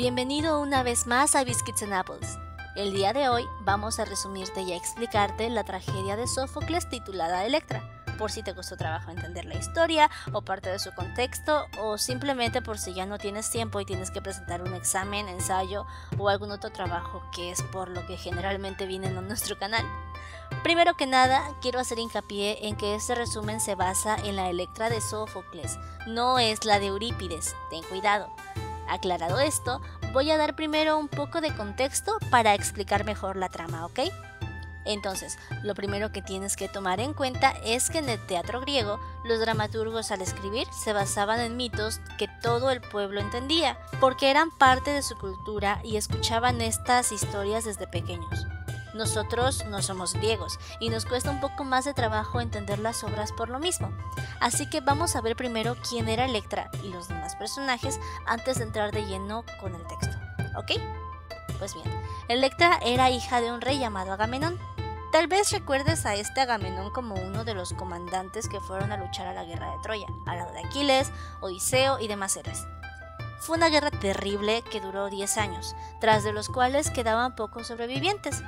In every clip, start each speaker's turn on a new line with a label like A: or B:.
A: Bienvenido una vez más a Biscuits and Apples. El día de hoy vamos a resumirte y a explicarte la tragedia de Sófocles titulada Electra, por si te costó trabajo entender la historia o parte de su contexto, o simplemente por si ya no tienes tiempo y tienes que presentar un examen, ensayo o algún otro trabajo que es por lo que generalmente vienen a nuestro canal. Primero que nada, quiero hacer hincapié en que este resumen se basa en la Electra de Sófocles, no es la de Eurípides, ten cuidado. Aclarado esto, voy a dar primero un poco de contexto para explicar mejor la trama, ¿ok? Entonces, lo primero que tienes que tomar en cuenta es que en el teatro griego los dramaturgos al escribir se basaban en mitos que todo el pueblo entendía, porque eran parte de su cultura y escuchaban estas historias desde pequeños. Nosotros no somos griegos y nos cuesta un poco más de trabajo entender las obras por lo mismo. Así que vamos a ver primero quién era Electra y los demás personajes antes de entrar de lleno con el texto. ¿Ok? Pues bien, Electra era hija de un rey llamado Agamenón. Tal vez recuerdes a este Agamenón como uno de los comandantes que fueron a luchar a la guerra de Troya, al lado de Aquiles, Odiseo y demás héroes. Fue una guerra terrible que duró 10 años, tras de los cuales quedaban pocos sobrevivientes,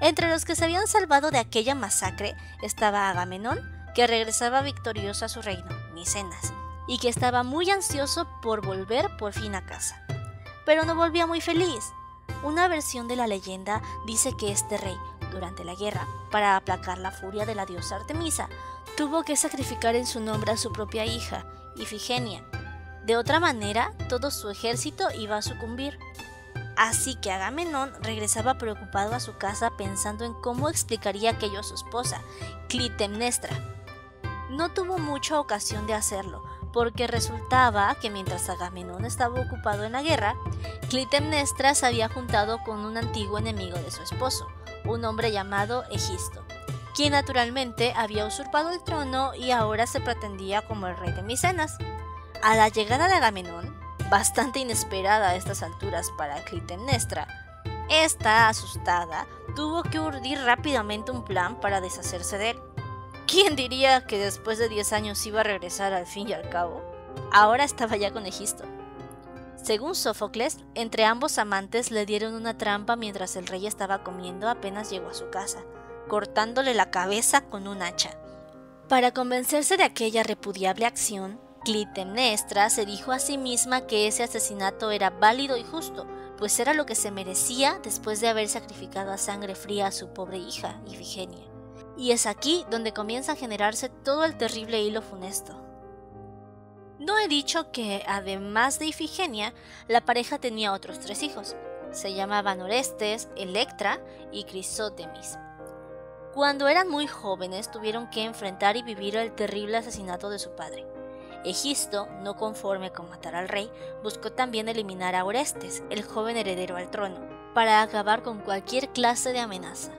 A: entre los que se habían salvado de aquella masacre estaba Agamenón, que regresaba victorioso a su reino, Micenas, y que estaba muy ansioso por volver por fin a casa. Pero no volvía muy feliz. Una versión de la leyenda dice que este rey, durante la guerra, para aplacar la furia de la diosa Artemisa, tuvo que sacrificar en su nombre a su propia hija, Ifigenia. De otra manera, todo su ejército iba a sucumbir. Así que Agamenón regresaba preocupado a su casa pensando en cómo explicaría aquello a su esposa, Clitemnestra. No tuvo mucha ocasión de hacerlo, porque resultaba que mientras Agamenón estaba ocupado en la guerra, Clitemnestra se había juntado con un antiguo enemigo de su esposo, un hombre llamado Egisto, quien naturalmente había usurpado el trono y ahora se pretendía como el rey de Micenas. A la llegada de Agamenón, bastante inesperada a estas alturas para Clitemnestra. Esta, asustada, tuvo que urdir rápidamente un plan para deshacerse de él. ¿Quién diría que después de 10 años iba a regresar al fin y al cabo? Ahora estaba ya con Egisto. Según Sófocles, entre ambos amantes le dieron una trampa mientras el rey estaba comiendo apenas llegó a su casa, cortándole la cabeza con un hacha. Para convencerse de aquella repudiable acción, Clitemnestra se dijo a sí misma que ese asesinato era válido y justo, pues era lo que se merecía después de haber sacrificado a sangre fría a su pobre hija, Ifigenia. Y es aquí donde comienza a generarse todo el terrible hilo funesto. No he dicho que, además de Ifigenia, la pareja tenía otros tres hijos. Se llamaban Orestes, Electra y Crisótemis. Cuando eran muy jóvenes tuvieron que enfrentar y vivir el terrible asesinato de su padre. Egisto, no conforme con matar al rey, buscó también eliminar a Orestes, el joven heredero al trono, para acabar con cualquier clase de amenaza.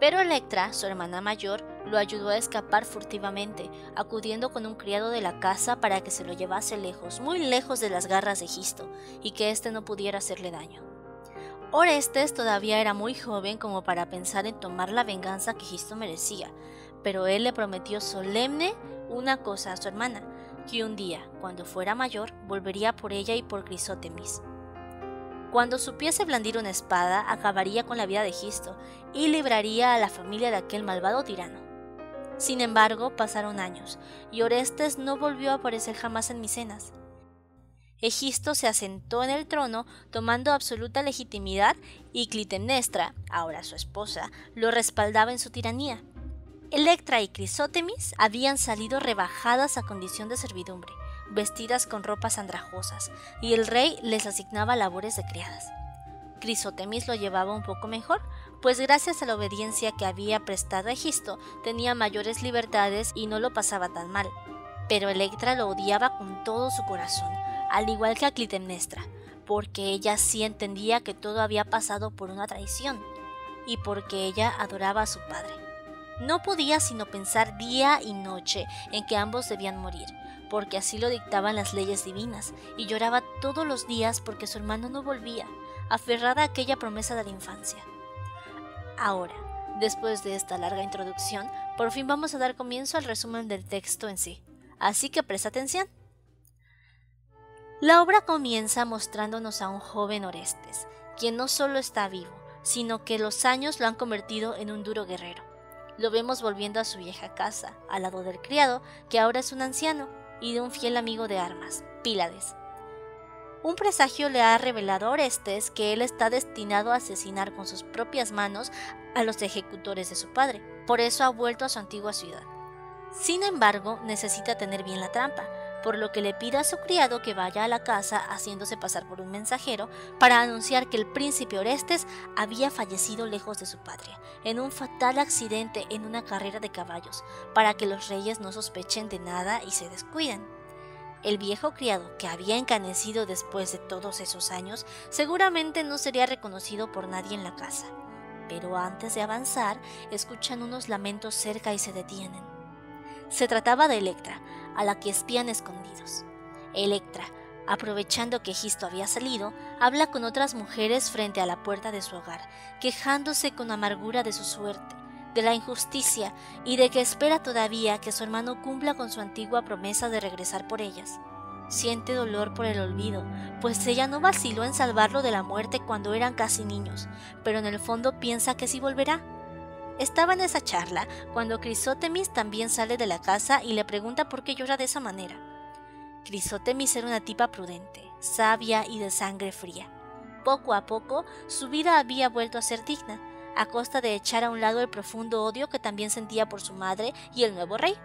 A: Pero Electra, su hermana mayor, lo ayudó a escapar furtivamente, acudiendo con un criado de la casa para que se lo llevase lejos, muy lejos de las garras de Egisto, y que éste no pudiera hacerle daño. Orestes todavía era muy joven como para pensar en tomar la venganza que Egisto merecía, pero él le prometió solemne una cosa a su hermana, que un día, cuando fuera mayor, volvería por ella y por Crisótemis. Cuando supiese blandir una espada, acabaría con la vida de Egisto y libraría a la familia de aquel malvado tirano. Sin embargo, pasaron años, y Orestes no volvió a aparecer jamás en Micenas. Egisto se asentó en el trono tomando absoluta legitimidad y Clitemnestra, ahora su esposa, lo respaldaba en su tiranía. Electra y Crisótemis habían salido rebajadas a condición de servidumbre, vestidas con ropas andrajosas, y el rey les asignaba labores de criadas. Crisótemis lo llevaba un poco mejor, pues gracias a la obediencia que había prestado a Egisto tenía mayores libertades y no lo pasaba tan mal. Pero Electra lo odiaba con todo su corazón, al igual que a Clitemnestra, porque ella sí entendía que todo había pasado por una traición, y porque ella adoraba a su padre. No podía sino pensar día y noche en que ambos debían morir, porque así lo dictaban las leyes divinas, y lloraba todos los días porque su hermano no volvía, aferrada a aquella promesa de la infancia. Ahora, después de esta larga introducción, por fin vamos a dar comienzo al resumen del texto en sí, así que presta atención. La obra comienza mostrándonos a un joven Orestes, quien no solo está vivo, sino que los años lo han convertido en un duro guerrero. Lo vemos volviendo a su vieja casa, al lado del criado, que ahora es un anciano, y de un fiel amigo de armas, Pílades. Un presagio le ha revelado a Orestes que él está destinado a asesinar con sus propias manos a los ejecutores de su padre, por eso ha vuelto a su antigua ciudad. Sin embargo, necesita tener bien la trampa, por lo que le pide a su criado que vaya a la casa haciéndose pasar por un mensajero para anunciar que el príncipe Orestes había fallecido lejos de su patria, en un fatal accidente en una carrera de caballos, para que los reyes no sospechen de nada y se descuiden. El viejo criado, que había encanecido después de todos esos años, seguramente no sería reconocido por nadie en la casa. Pero antes de avanzar, escuchan unos lamentos cerca y se detienen. Se trataba de Electra, a la que espían escondidos. Electra, aprovechando que Gisto había salido, habla con otras mujeres frente a la puerta de su hogar, quejándose con amargura de su suerte, de la injusticia y de que espera todavía que su hermano cumpla con su antigua promesa de regresar por ellas. Siente dolor por el olvido, pues ella no vaciló en salvarlo de la muerte cuando eran casi niños, pero en el fondo piensa que sí volverá estaba en esa charla cuando Crisótemis también sale de la casa y le pregunta por qué llora de esa manera. Crisótemis era una tipa prudente, sabia y de sangre fría. Poco a poco su vida había vuelto a ser digna, a costa de echar a un lado el profundo odio que también sentía por su madre y el nuevo rey.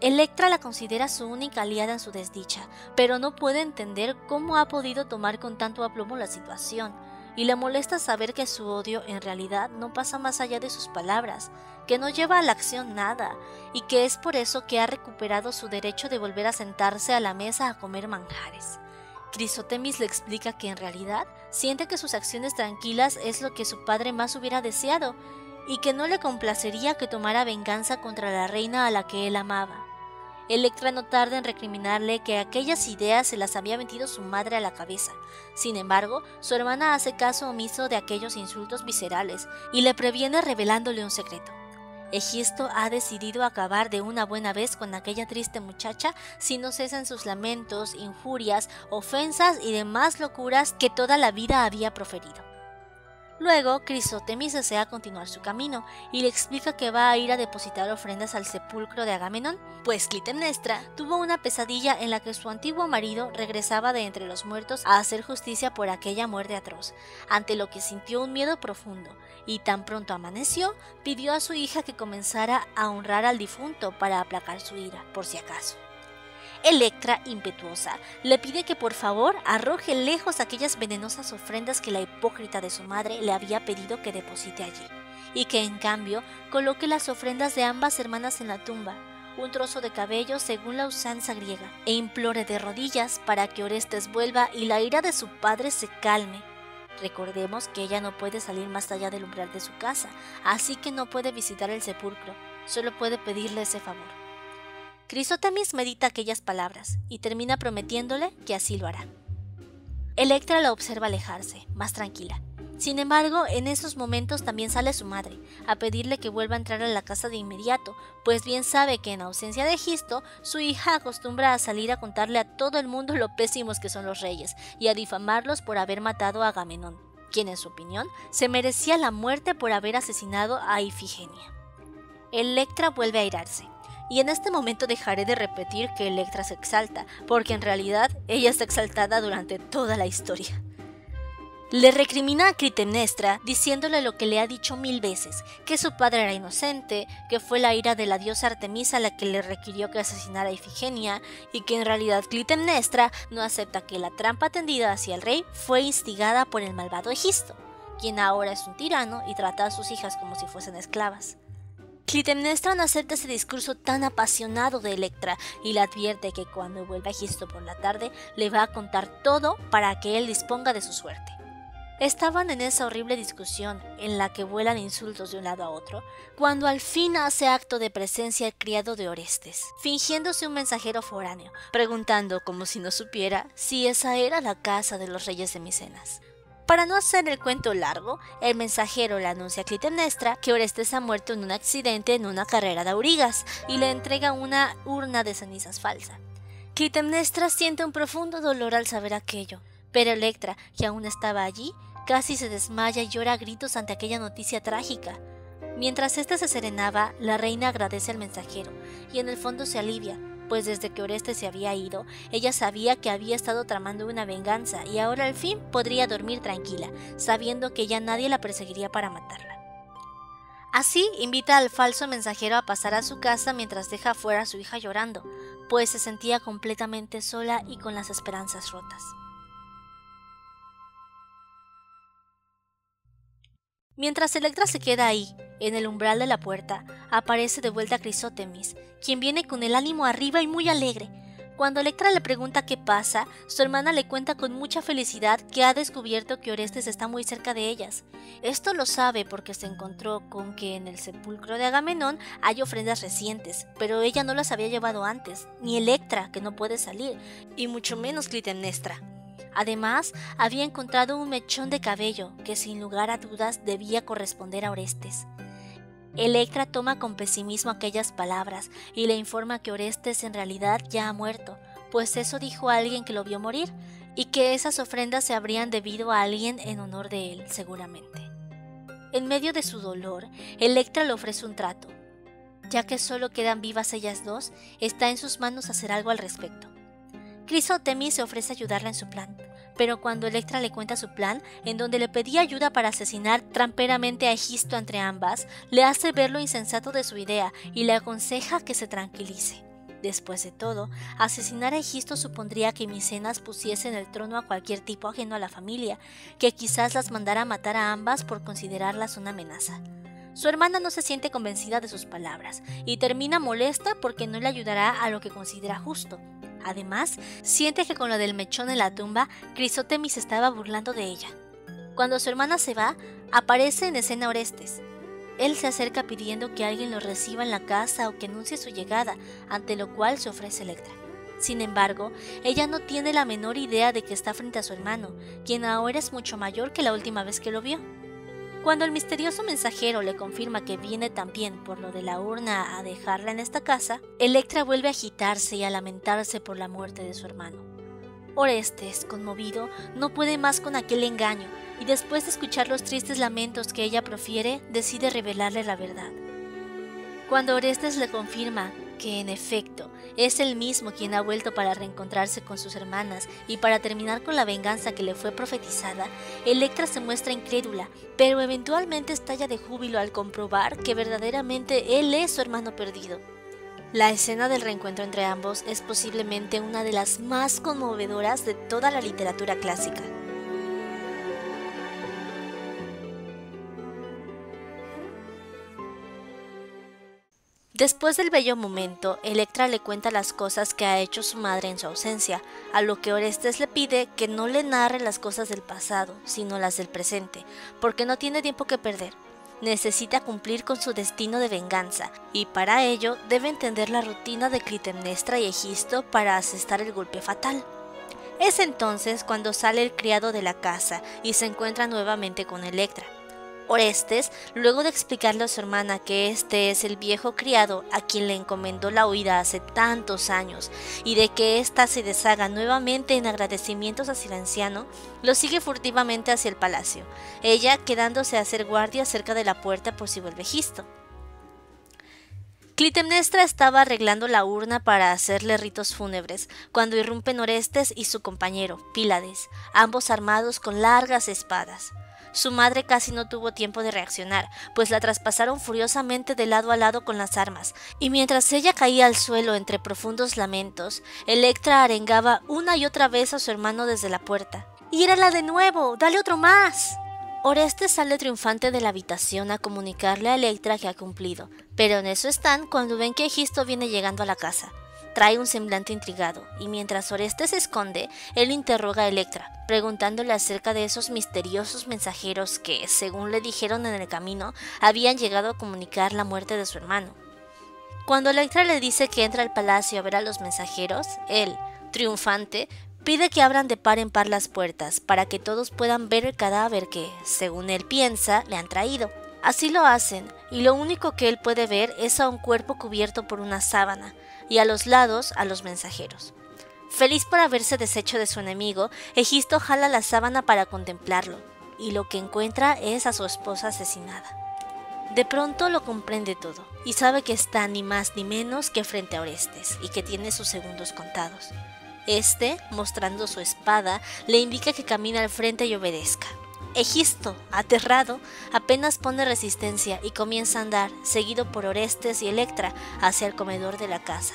A: Electra la considera su única aliada en su desdicha, pero no puede entender cómo ha podido tomar con tanto aplomo la situación y le molesta saber que su odio en realidad no pasa más allá de sus palabras, que no lleva a la acción nada, y que es por eso que ha recuperado su derecho de volver a sentarse a la mesa a comer manjares. Crisótemis le explica que en realidad siente que sus acciones tranquilas es lo que su padre más hubiera deseado, y que no le complacería que tomara venganza contra la reina a la que él amaba. Electra no tarda en recriminarle que aquellas ideas se las había metido su madre a la cabeza. Sin embargo, su hermana hace caso omiso de aquellos insultos viscerales y le previene revelándole un secreto. Egisto ha decidido acabar de una buena vez con aquella triste muchacha si no cesan sus lamentos, injurias, ofensas y demás locuras que toda la vida había proferido. Luego, Crisótemis desea continuar su camino y le explica que va a ir a depositar ofrendas al sepulcro de Agamenón, pues Clitemnestra tuvo una pesadilla en la que su antiguo marido regresaba de entre los muertos a hacer justicia por aquella muerte atroz, ante lo que sintió un miedo profundo, y tan pronto amaneció, pidió a su hija que comenzara a honrar al difunto para aplacar su ira, por si acaso. Electra, impetuosa, le pide que por favor arroje lejos aquellas venenosas ofrendas que la hipócrita de su madre le había pedido que deposite allí, y que en cambio coloque las ofrendas de ambas hermanas en la tumba, un trozo de cabello según la usanza griega, e implore de rodillas para que Orestes vuelva y la ira de su padre se calme. Recordemos que ella no puede salir más allá del umbral de su casa, así que no puede visitar el sepulcro, solo puede pedirle ese favor. Crisótemis medita aquellas palabras y termina prometiéndole que así lo hará. Electra la observa alejarse, más tranquila. Sin embargo, en esos momentos también sale su madre, a pedirle que vuelva a entrar a la casa de inmediato, pues bien sabe que en ausencia de Gisto, su hija acostumbra a salir a contarle a todo el mundo lo pésimos que son los reyes y a difamarlos por haber matado a Agamenón, quien en su opinión se merecía la muerte por haber asesinado a Ifigenia. Electra vuelve a airarse, y en este momento dejaré de repetir que Electra se exalta, porque en realidad ella está exaltada durante toda la historia. Le recrimina a Clitemnestra diciéndole lo que le ha dicho mil veces, que su padre era inocente, que fue la ira de la diosa Artemisa la que le requirió que asesinara a Ifigenia, y que en realidad Clitemnestra no acepta que la trampa tendida hacia el rey fue instigada por el malvado Egisto, quien ahora es un tirano y trata a sus hijas como si fuesen esclavas. Clitemnestra no acepta ese discurso tan apasionado de Electra y le advierte que cuando vuelva a Gisto por la tarde le va a contar todo para que él disponga de su suerte. Estaban en esa horrible discusión en la que vuelan insultos de un lado a otro, cuando al fin hace acto de presencia el criado de Orestes, fingiéndose un mensajero foráneo, preguntando como si no supiera si esa era la casa de los reyes de Micenas. Para no hacer el cuento largo, el mensajero le anuncia a Clitemnestra que Orestes ha muerto en un accidente en una carrera de aurigas y le entrega una urna de cenizas falsa. Clitemnestra siente un profundo dolor al saber aquello, pero Electra, que aún estaba allí, casi se desmaya y llora a gritos ante aquella noticia trágica. Mientras ésta se serenaba, la reina agradece al mensajero, y en el fondo se alivia, pues desde que Oreste se había ido, ella sabía que había estado tramando una venganza y ahora al fin podría dormir tranquila, sabiendo que ya nadie la perseguiría para matarla. Así invita al falso mensajero a pasar a su casa mientras deja fuera a su hija llorando, pues se sentía completamente sola y con las esperanzas rotas. Mientras Electra se queda ahí, en el umbral de la puerta, aparece de vuelta Crisótemis, quien viene con el ánimo arriba y muy alegre. Cuando Electra le pregunta qué pasa, su hermana le cuenta con mucha felicidad que ha descubierto que Orestes está muy cerca de ellas. Esto lo sabe porque se encontró con que en el sepulcro de Agamenón hay ofrendas recientes, pero ella no las había llevado antes, ni Electra, que no puede salir, y mucho menos Clitemnestra. Además, había encontrado un mechón de cabello que sin lugar a dudas debía corresponder a Orestes. Electra toma con pesimismo aquellas palabras y le informa que Orestes en realidad ya ha muerto, pues eso dijo alguien que lo vio morir, y que esas ofrendas se habrían debido a alguien en honor de él, seguramente. En medio de su dolor, Electra le ofrece un trato. Ya que solo quedan vivas ellas dos, está en sus manos hacer algo al respecto. Crisótemis se ofrece ayudarla en su plan, pero cuando Electra le cuenta su plan, en donde le pedía ayuda para asesinar tramperamente a Egisto entre ambas, le hace ver lo insensato de su idea y le aconseja que se tranquilice. Después de todo, asesinar a Egisto supondría que Micenas pusiese en el trono a cualquier tipo ajeno a la familia, que quizás las mandara matar a ambas por considerarlas una amenaza. Su hermana no se siente convencida de sus palabras y termina molesta porque no le ayudará a lo que considera justo, Además, siente que con lo del mechón en la tumba, Crisótemis estaba burlando de ella. Cuando su hermana se va, aparece en escena Orestes. Él se acerca pidiendo que alguien lo reciba en la casa o que anuncie su llegada, ante lo cual se ofrece Electra. Sin embargo, ella no tiene la menor idea de que está frente a su hermano, quien ahora es mucho mayor que la última vez que lo vio. Cuando el misterioso mensajero le confirma que viene también por lo de la urna a dejarla en esta casa, Electra vuelve a agitarse y a lamentarse por la muerte de su hermano. Orestes, conmovido, no puede más con aquel engaño y después de escuchar los tristes lamentos que ella profiere, decide revelarle la verdad. Cuando Orestes le confirma que en efecto es el mismo quien ha vuelto para reencontrarse con sus hermanas y para terminar con la venganza que le fue profetizada, Electra se muestra incrédula, pero eventualmente estalla de júbilo al comprobar que verdaderamente él es su hermano perdido. La escena del reencuentro entre ambos es posiblemente una de las más conmovedoras de toda la literatura clásica. Después del bello momento, Electra le cuenta las cosas que ha hecho su madre en su ausencia, a lo que Orestes le pide que no le narre las cosas del pasado, sino las del presente, porque no tiene tiempo que perder. Necesita cumplir con su destino de venganza, y para ello debe entender la rutina de Clitemnestra y Egisto para asestar el golpe fatal. Es entonces cuando sale el criado de la casa y se encuentra nuevamente con Electra. Orestes, luego de explicarle a su hermana que este es el viejo criado a quien le encomendó la huida hace tantos años y de que ésta se deshaga nuevamente en agradecimientos hacia el anciano, lo sigue furtivamente hacia el palacio, ella quedándose a hacer guardia cerca de la puerta por si vuelve Gisto. Clitemnestra estaba arreglando la urna para hacerle ritos fúnebres, cuando irrumpen Orestes y su compañero, Pílades, ambos armados con largas espadas. Su madre casi no tuvo tiempo de reaccionar, pues la traspasaron furiosamente de lado a lado con las armas, y mientras ella caía al suelo entre profundos lamentos, Electra arengaba una y otra vez a su hermano desde la puerta. ¡Hírala de nuevo! ¡Dale otro más! Orestes sale triunfante de la habitación a comunicarle a Electra que ha cumplido, pero en eso están cuando ven que Egisto viene llegando a la casa. Trae un semblante intrigado, y mientras Orestes se esconde, él interroga a Electra, preguntándole acerca de esos misteriosos mensajeros que, según le dijeron en el camino, habían llegado a comunicar la muerte de su hermano. Cuando Electra le dice que entra al palacio a ver a los mensajeros, él, triunfante, pide que abran de par en par las puertas para que todos puedan ver el cadáver que, según él piensa, le han traído. Así lo hacen, y lo único que él puede ver es a un cuerpo cubierto por una sábana, y a los lados a los mensajeros. Feliz por haberse deshecho de su enemigo, Egisto jala la sábana para contemplarlo, y lo que encuentra es a su esposa asesinada. De pronto lo comprende todo, y sabe que está ni más ni menos que frente a Orestes, y que tiene sus segundos contados. Este, mostrando su espada, le indica que camine al frente y obedezca. Egisto, aterrado, apenas pone resistencia y comienza a andar, seguido por Orestes y Electra, hacia el comedor de la casa.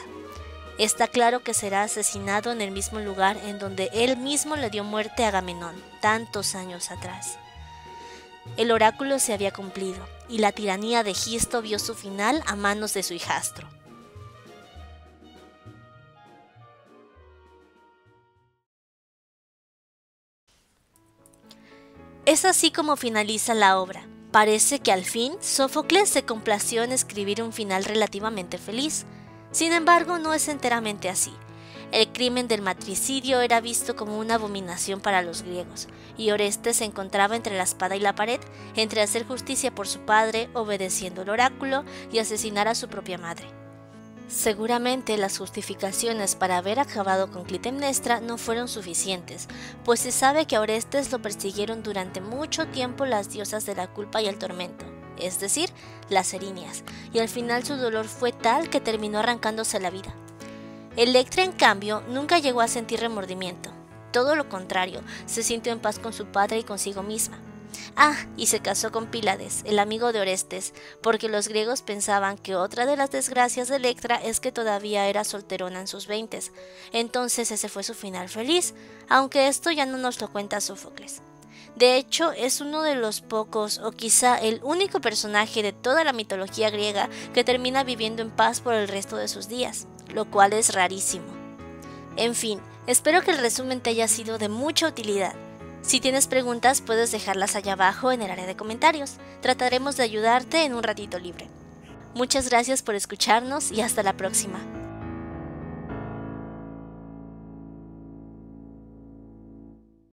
A: Está claro que será asesinado en el mismo lugar en donde él mismo le dio muerte a Agamenón tantos años atrás. El oráculo se había cumplido y la tiranía de Egisto vio su final a manos de su hijastro. Es así como finaliza la obra. Parece que al fin Sófocles se complació en escribir un final relativamente feliz, sin embargo, no es enteramente así. El crimen del matricidio era visto como una abominación para los griegos, y Orestes se encontraba entre la espada y la pared, entre hacer justicia por su padre, obedeciendo el oráculo, y asesinar a su propia madre. Seguramente las justificaciones para haber acabado con Clitemnestra no fueron suficientes, pues se sabe que a Orestes lo persiguieron durante mucho tiempo las diosas de la culpa y el tormento es decir, las erinias, y al final su dolor fue tal que terminó arrancándose la vida. Electra, en cambio, nunca llegó a sentir remordimiento. Todo lo contrario, se sintió en paz con su padre y consigo misma. Ah, y se casó con Pílades, el amigo de Orestes, porque los griegos pensaban que otra de las desgracias de Electra es que todavía era solterona en sus veintes. Entonces ese fue su final feliz, aunque esto ya no nos lo cuenta Sófocles. De hecho, es uno de los pocos, o quizá el único personaje de toda la mitología griega que termina viviendo en paz por el resto de sus días, lo cual es rarísimo. En fin, espero que el resumen te haya sido de mucha utilidad. Si tienes preguntas puedes dejarlas allá abajo en el área de comentarios. Trataremos de ayudarte en un ratito libre. Muchas gracias por escucharnos y hasta la próxima.